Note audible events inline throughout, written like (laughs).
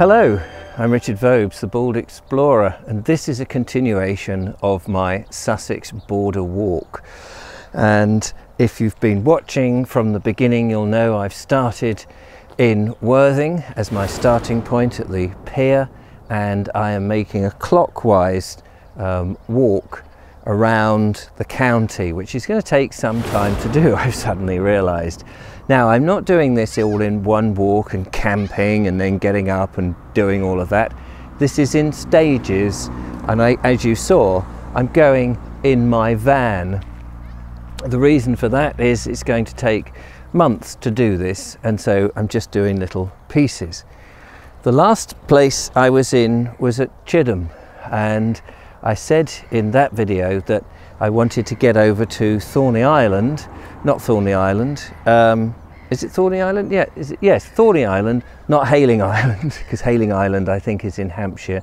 Hello, I'm Richard Vobes, the Bald Explorer, and this is a continuation of my Sussex border walk. And if you've been watching from the beginning, you'll know I've started in Worthing as my starting point at the pier, and I am making a clockwise um, walk around the county, which is going to take some time to do, (laughs) I've suddenly realised. Now, I'm not doing this all in one walk and camping and then getting up and doing all of that. This is in stages, and I, as you saw, I'm going in my van. The reason for that is it's going to take months to do this, and so I'm just doing little pieces. The last place I was in was at Chidham, and I said in that video that I wanted to get over to Thorney Island, not Thorney Island. Um, is it Thorney Island? Yeah, is it? Yes, Thorney Island, not Hayling (laughs) Island, because Hayling Island I think is in Hampshire,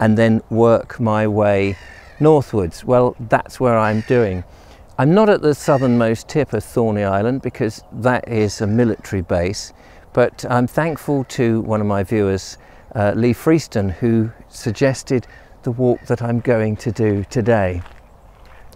and then work my way northwards. Well, that's where I'm doing. I'm not at the southernmost tip of Thorney Island because that is a military base, but I'm thankful to one of my viewers, uh, Lee Freeston, who suggested the walk that I'm going to do today,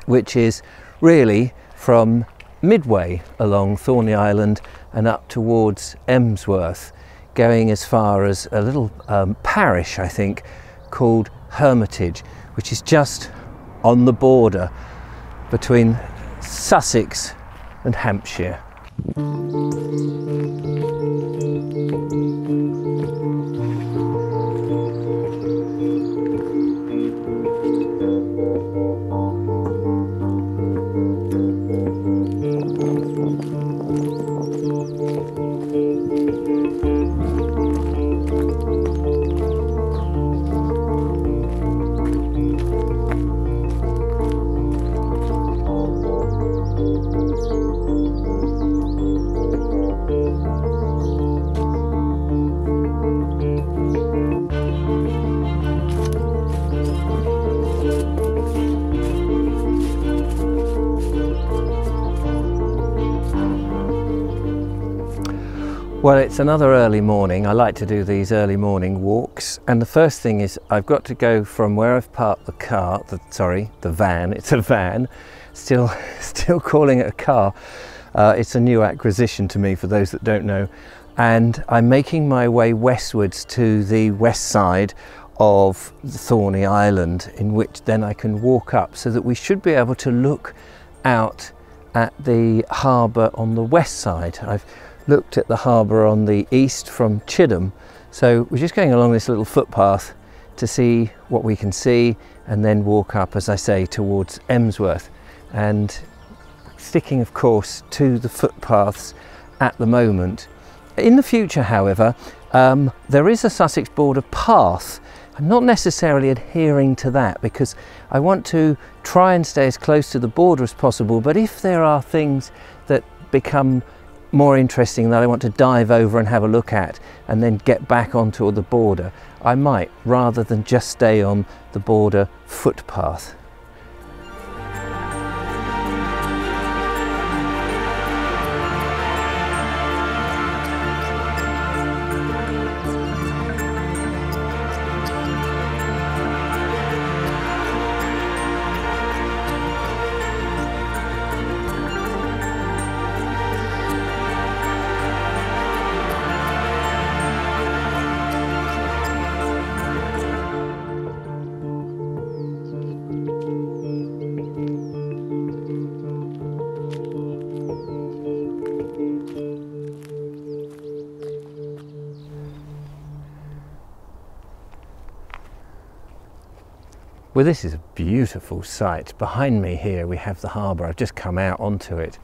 which is really from midway along Thorney Island and up towards Emsworth, going as far as a little um, parish, I think, called Hermitage, which is just on the border between Sussex and Hampshire. Well, it's another early morning. I like to do these early morning walks. And the first thing is I've got to go from where I've parked the car, the, sorry, the van, (laughs) it's a van, still, (laughs) still calling it a car. Uh, it's a new acquisition to me for those that don't know. And I'm making my way westwards to the west side of Thorney Island, in which then I can walk up so that we should be able to look out at the harbour on the west side. I've looked at the harbour on the east from Chidham. So we're just going along this little footpath to see what we can see and then walk up, as I say, towards Emsworth. And sticking, of course, to the footpaths at the moment. In the future, however, um, there is a Sussex border path. I'm not necessarily adhering to that because I want to try and stay as close to the border as possible. But if there are things that become more interesting that I want to dive over and have a look at and then get back onto the border, I might rather than just stay on the border footpath. Well, this is a beautiful sight. Behind me here we have the harbour. I've just come out onto it.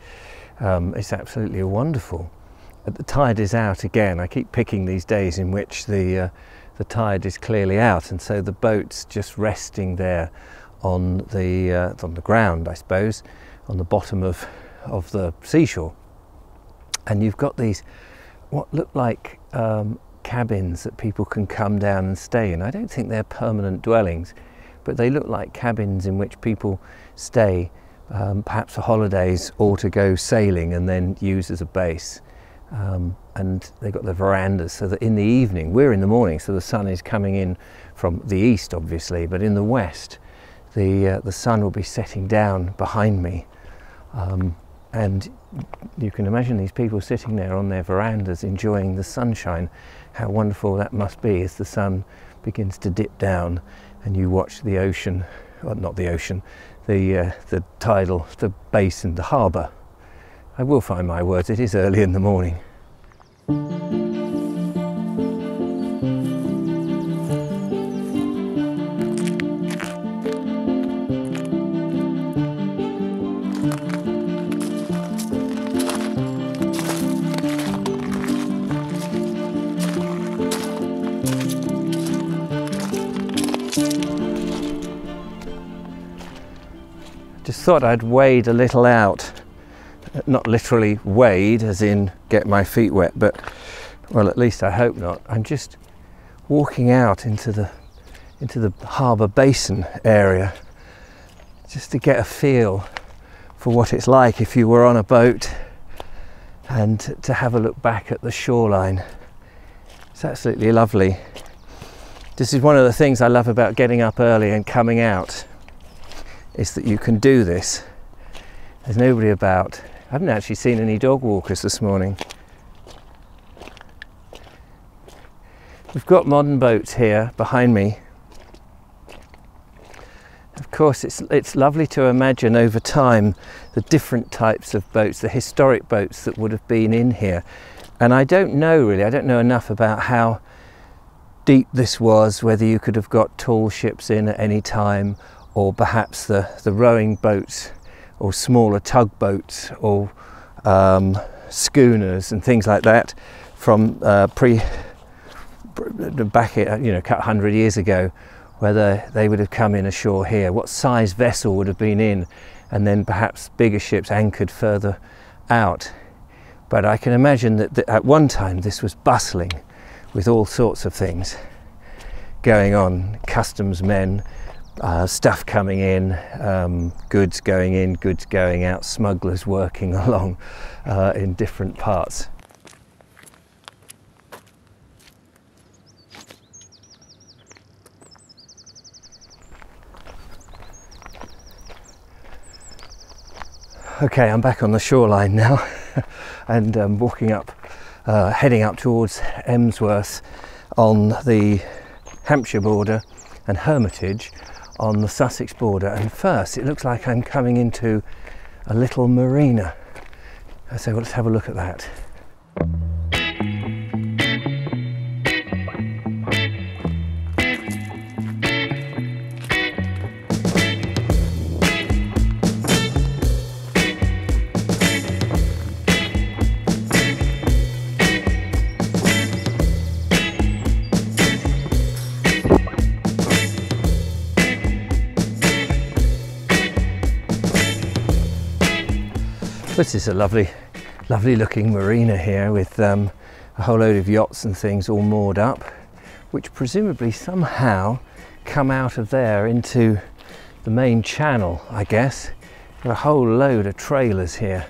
Um, it's absolutely wonderful. The tide is out again. I keep picking these days in which the, uh, the tide is clearly out and so the boat's just resting there on the, uh, on the ground, I suppose, on the bottom of, of the seashore. And you've got these, what look like um, cabins that people can come down and stay in. I don't think they're permanent dwellings but they look like cabins in which people stay, um, perhaps for holidays or to go sailing and then use as a base. Um, and they've got the verandas so that in the evening, we're in the morning, so the sun is coming in from the east, obviously, but in the west, the, uh, the sun will be setting down behind me. Um, and you can imagine these people sitting there on their verandas enjoying the sunshine. How wonderful that must be as the sun begins to dip down and you watch the ocean, well, not the ocean, the, uh, the tidal, the basin, the harbour. I will find my words, it is early in the morning. Just thought I'd wade a little out. Uh, not literally wade, as in get my feet wet, but well, at least I hope not. I'm just walking out into the into the harbour basin area just to get a feel for what it's like if you were on a boat and to have a look back at the shoreline. It's absolutely lovely. This is one of the things I love about getting up early and coming out is that you can do this. There's nobody about. I haven't actually seen any dog walkers this morning. We've got modern boats here behind me. Of course, it's, it's lovely to imagine over time the different types of boats, the historic boats that would have been in here. And I don't know really, I don't know enough about how deep this was, whether you could have got tall ships in at any time or perhaps the, the rowing boats or smaller tugboats or um, schooners and things like that from uh, pre back you know a hundred years ago whether they would have come in ashore here. What size vessel would have been in? And then perhaps bigger ships anchored further out. But I can imagine that, that at one time this was bustling with all sorts of things going on customs men uh, stuff coming in, um, goods going in, goods going out, smugglers working (laughs) along uh, in different parts. Okay, I'm back on the shoreline now (laughs) and um, walking up, uh, heading up towards Emsworth on the Hampshire border and Hermitage on the Sussex border and first it looks like I'm coming into a little marina. So let's have a look at that. This is a lovely, lovely looking marina here with um, a whole load of yachts and things all moored up, which presumably somehow come out of there into the main channel, I guess. There are a whole load of trailers here.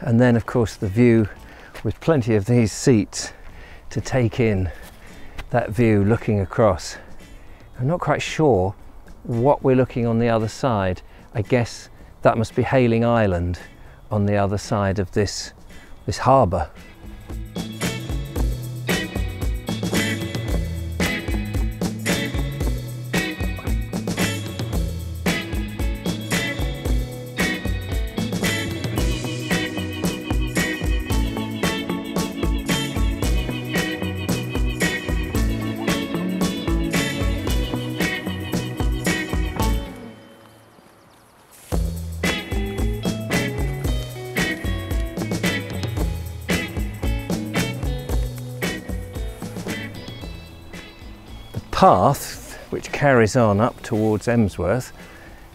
And then of course the view with plenty of these seats to take in that view looking across. I'm not quite sure what we're looking on the other side. I guess that must be Hayling Island on the other side of this, this harbour. Path which carries on up towards Emsworth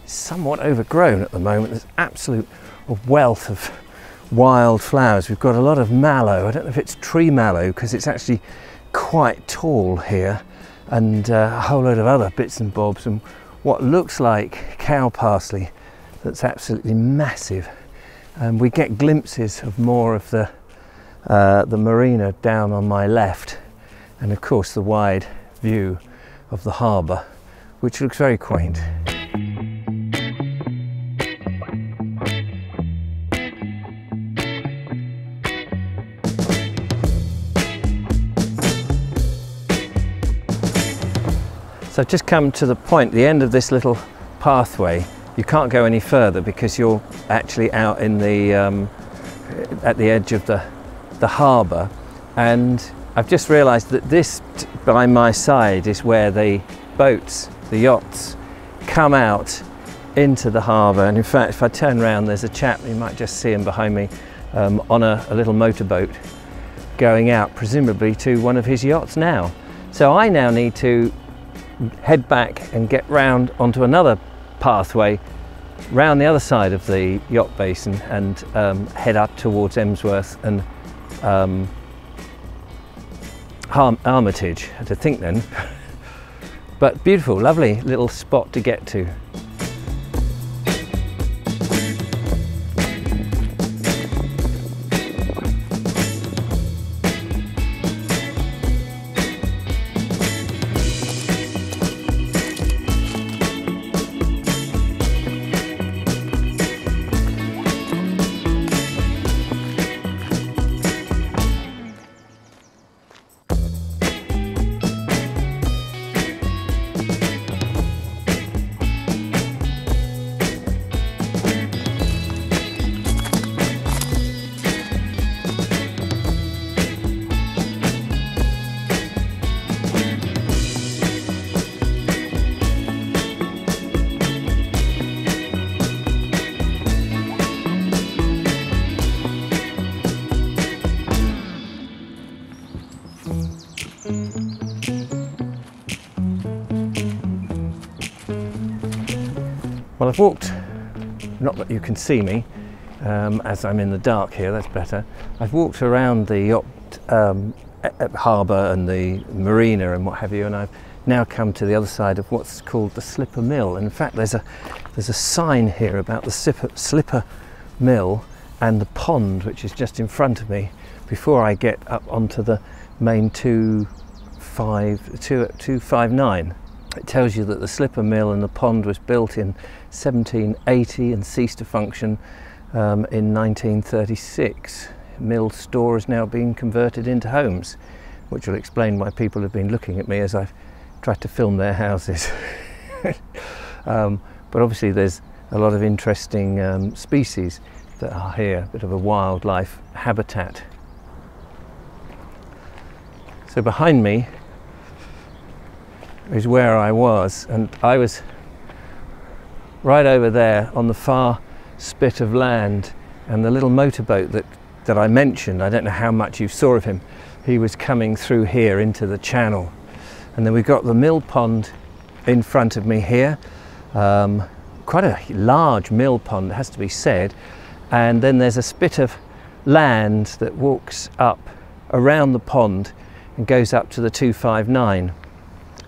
is somewhat overgrown at the moment. There's absolute wealth of wild flowers. We've got a lot of mallow. I don't know if it's tree mallow because it's actually quite tall here and uh, a whole load of other bits and bobs and what looks like cow parsley that's absolutely massive. And we get glimpses of more of the uh, the marina down on my left, and of course the wide view of the harbour, which looks very quaint. So I've just come to the point, the end of this little pathway. You can't go any further because you're actually out in the um, at the edge of the the harbour, and I've just realised that this by my side is where the boats, the yachts, come out into the harbour. And in fact, if I turn around, there's a chap, you might just see him behind me, um, on a, a little motorboat going out, presumably to one of his yachts now. So I now need to head back and get round onto another pathway round the other side of the yacht basin and um, head up towards Emsworth and um, Armitage, to think then. (laughs) but beautiful, lovely little spot to get to. I've walked, not that you can see me, um, as I'm in the dark here, that's better. I've walked around the yacht um, harbour and the marina and what have you, and I've now come to the other side of what's called the Slipper Mill. In fact, there's a, there's a sign here about the Slipper, Slipper Mill and the pond, which is just in front of me, before I get up onto the main 259. Two, it tells you that the slipper mill and the pond was built in 1780 and ceased to function um, in 1936. Mill store is now being converted into homes, which will explain why people have been looking at me as I've tried to film their houses. (laughs) um, but obviously there's a lot of interesting um, species that are here, a bit of a wildlife habitat. So behind me is where I was, and I was right over there on the far spit of land, and the little motorboat that, that I mentioned, I don't know how much you saw of him, he was coming through here into the channel. And then we've got the mill pond in front of me here, um, quite a large mill pond, it has to be said, and then there's a spit of land that walks up around the pond and goes up to the 259.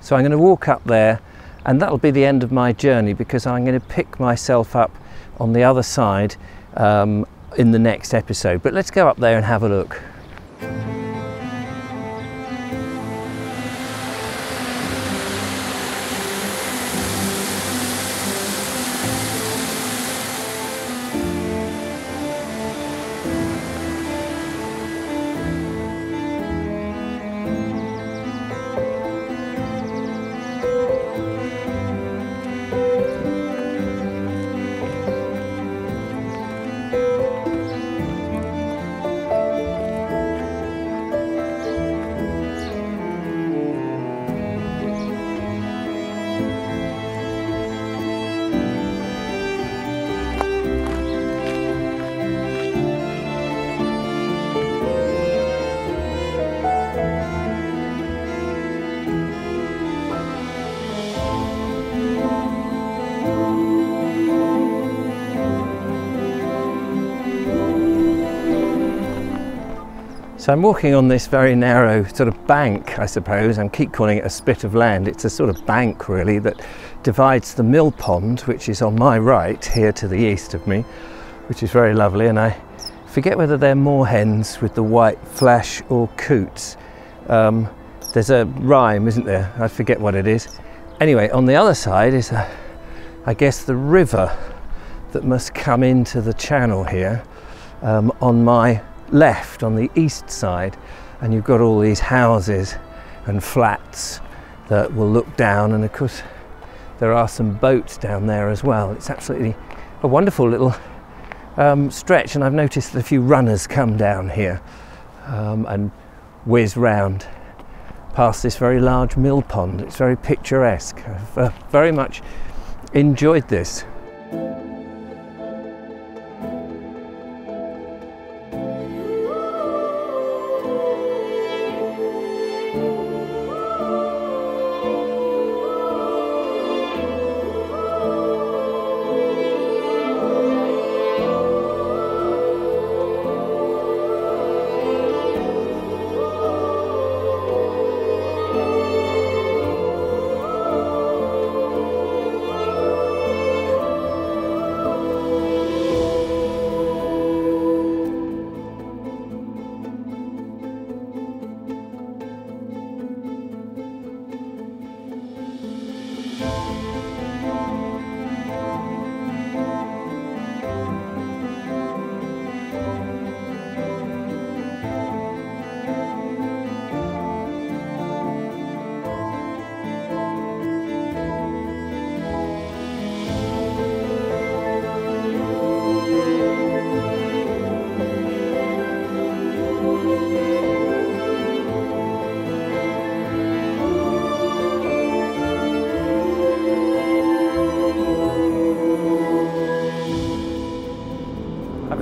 So I'm going to walk up there and that'll be the end of my journey because I'm going to pick myself up on the other side um, in the next episode. But let's go up there and have a look. So I'm walking on this very narrow sort of bank, I suppose. I keep calling it a spit of land. It's a sort of bank really that divides the mill pond, which is on my right here to the east of me, which is very lovely. And I forget whether they're moorhens with the white flash or coots. Um, there's a rhyme, isn't there? I forget what it is. Anyway, on the other side is, a, I guess, the river that must come into the channel here um, on my left, on the east side. And you've got all these houses and flats that will look down, and of course, there are some boats down there as well. It's absolutely a wonderful little um, stretch, and I've noticed that a few runners come down here um, and whiz round past this very large mill pond. It's very picturesque. I've uh, very much enjoyed this.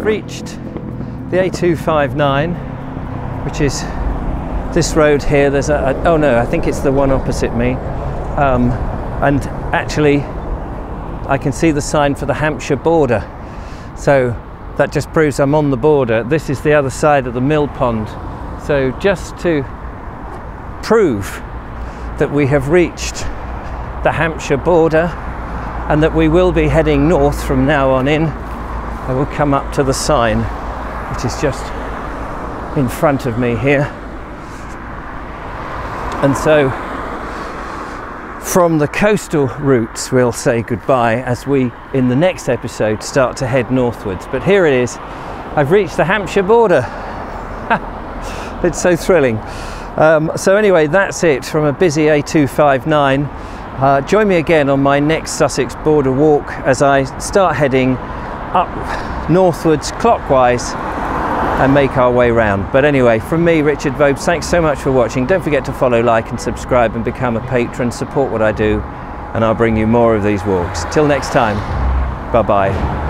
Reached the A259, which is this road here. There's a, a, oh no, I think it's the one opposite me. Um, and actually, I can see the sign for the Hampshire border. So that just proves I'm on the border. This is the other side of the mill pond. So just to prove that we have reached the Hampshire border and that we will be heading north from now on in I will come up to the sign, which is just in front of me here. And so, from the coastal routes, we'll say goodbye as we, in the next episode, start to head northwards. But here it is. I've reached the Hampshire border. it's so thrilling. Um, so, anyway, that's it from a busy A259. Uh, join me again on my next Sussex border walk as I start heading up northwards clockwise and make our way round. But anyway, from me, Richard Vobes, thanks so much for watching. Don't forget to follow, like, and subscribe and become a patron. Support what I do, and I'll bring you more of these walks. Till next time, bye bye.